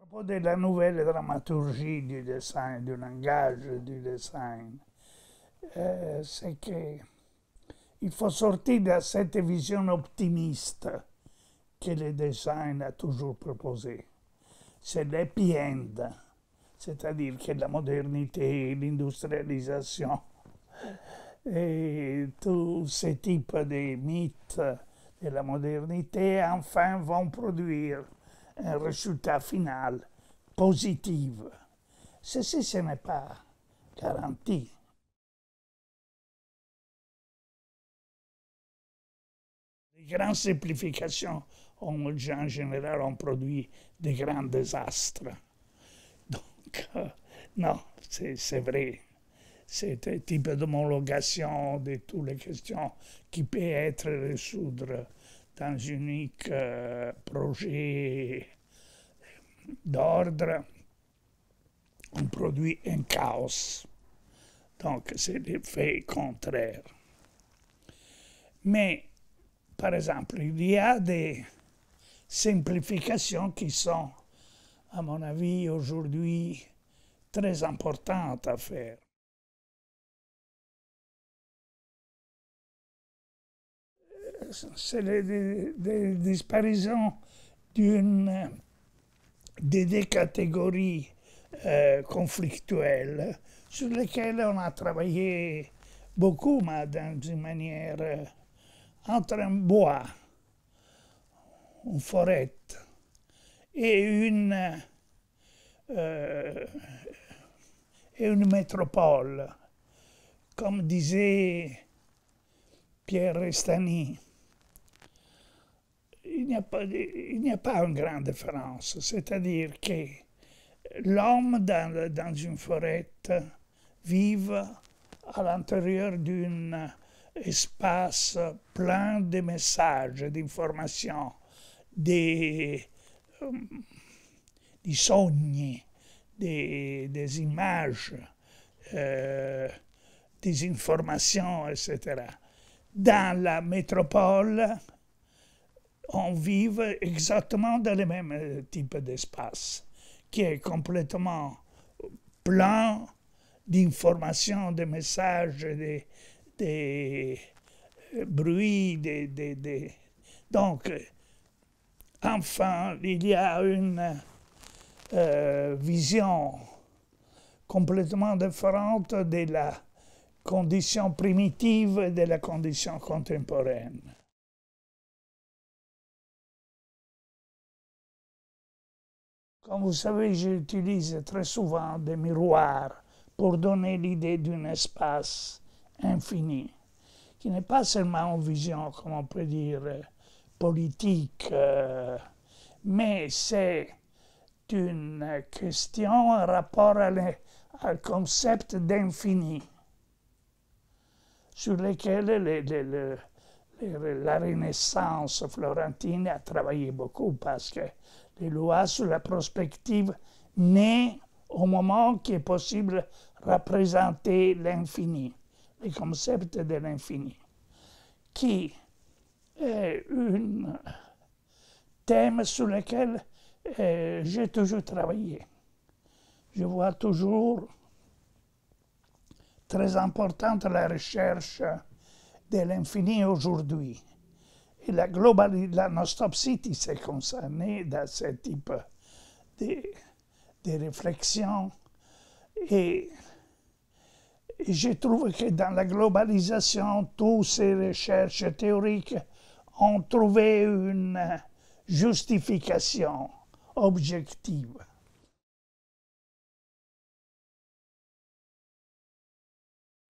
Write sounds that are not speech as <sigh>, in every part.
À propos de la nouvelle dramaturgie du design, du langage du design, euh, c'est que il faut sortir de cette vision optimiste que le design a toujours proposée. C'est l'happy end, c'est-à-dire que la modernité, l'industrialisation <laughs> et tous ces types de mythes de la modernité, enfin, vont produire un résultat final positif. Ceci, ce n'est pas garanti. Les grandes simplifications ont, en général ont produit de grands désastres. Donc, euh, non, c'est vrai. C'est un type d'homologation de toutes les questions qui peut être résoudre dans un unique euh, projet d'ordre. On produit un chaos. Donc, c'est l'effet contraire. Mais par exemple, il y a des simplifications qui sont, à mon avis, aujourd'hui très importantes à faire. C'est la disparition d'une des deux catégories euh, conflictuelles sur lesquelles on a travaillé beaucoup, mais d'une manière euh, entre un bois, une forêt et une, euh, et une métropole, comme disait Pierre Restani. Il n'y a, pas, une grande différence, c'est-à-dire que l'homme dans, une forêt vive à l'intérieur d'une espace plein de messages, d'informations, des, euh, des sogni, des, des images, euh, des informations, etc. Dans la métropole, on vit exactement dans le même type d'espace, qui est complètement plein d'informations, de messages, de, des bruits, donc enfin il y a une euh, vision complètement différente de la condition primitive et de la condition contemporaine. Comme vous savez, j'utilise très souvent des miroirs pour donner l'idée d'un espace infini, qui n'est pas seulement une vision, comme on peut dire, politique, euh, mais c'est une question en rapport au concept d'infini, sur lequel la Renaissance florentine a travaillé beaucoup, parce que les lois sur la prospective naissent au moment qui est possible représenter l'infini le concept de l'infini, qui est un thème sur lequel euh, j'ai toujours travaillé. Je vois toujours très importante la recherche de l'infini aujourd'hui. La, globalité, la s'est concernée dans ce type de, de réflexion. Et et je trouve que dans la globalisation, toutes ces recherches théoriques ont trouvé une justification objective.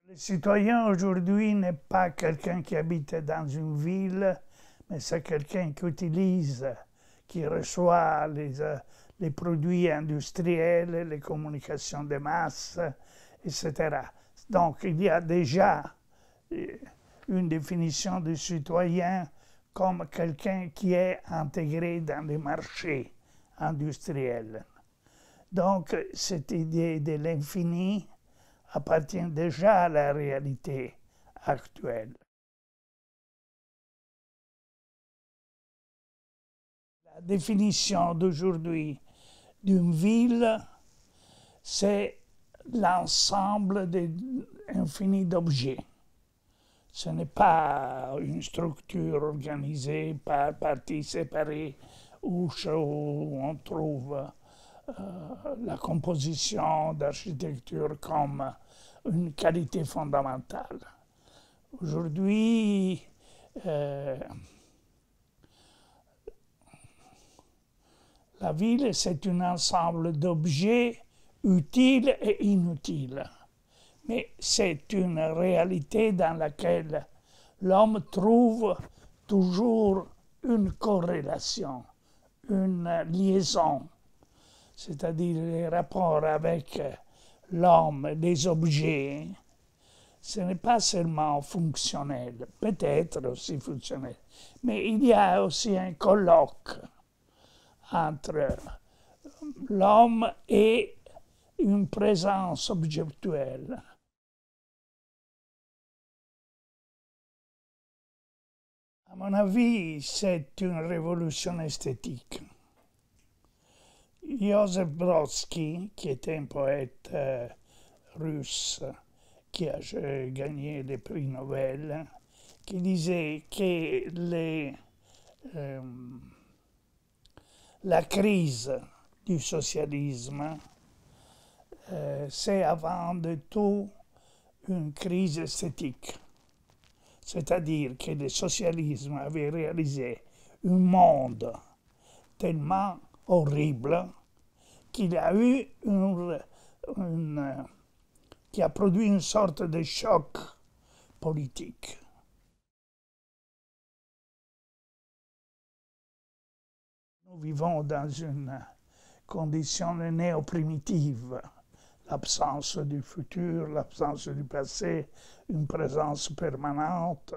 Le citoyen aujourd'hui n'est pas quelqu'un qui habite dans une ville, mais c'est quelqu'un qui utilise, qui reçoit les, les produits industriels, les communications de masse, etc. Donc, il y a déjà euh, une définition de citoyen comme quelqu'un qui est intégré dans les marchés industriels. Donc, cette idée de l'infini appartient déjà à la réalité actuelle. Définition d'aujourd'hui d'une ville, c'est l'ensemble infini d'objets. Ce n'est pas une structure organisée par parties séparées où, on trouve euh, la composition d'architecture comme une qualité fondamentale. Aujourd'hui, euh, la ville, c'est un ensemble d'objets utiles et inutiles mais c'est une réalité dans laquelle l'homme trouve toujours une corrélation, une liaison, c'est-à-dire les rapports avec l'homme, les objets. Ce n'est pas seulement fonctionnel, peut-être aussi fonctionnel, mais il y a aussi un colloque entre l'homme et une présence objectuelle. À mon avis, c'est une révolution esthétique. Joseph Brodsky, qui était un poète euh, russe qui a gagné le prix Nobel, qui disait que les, euh, la crise du socialisme, euh, c'est avant tout une crise esthétique c'est-à-dire que le socialisme avait réalisé un monde tellement horrible qu'il a produit une sorte de choc politique. Nous vivons dans une condition néo-primitive l'absence du futur, l'absence du passé, une présence permanente.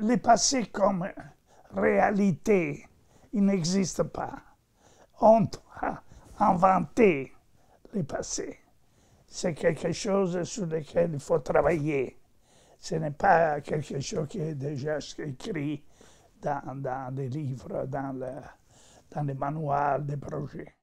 Le passé comme réalité, il n'existe pas. On doit inventer le passé. C'est quelque chose sur lequel il faut travailler. Ce n'est pas quelque chose qui est déjà écrit dans, dans des livres, dans le, dans les manuels des projets.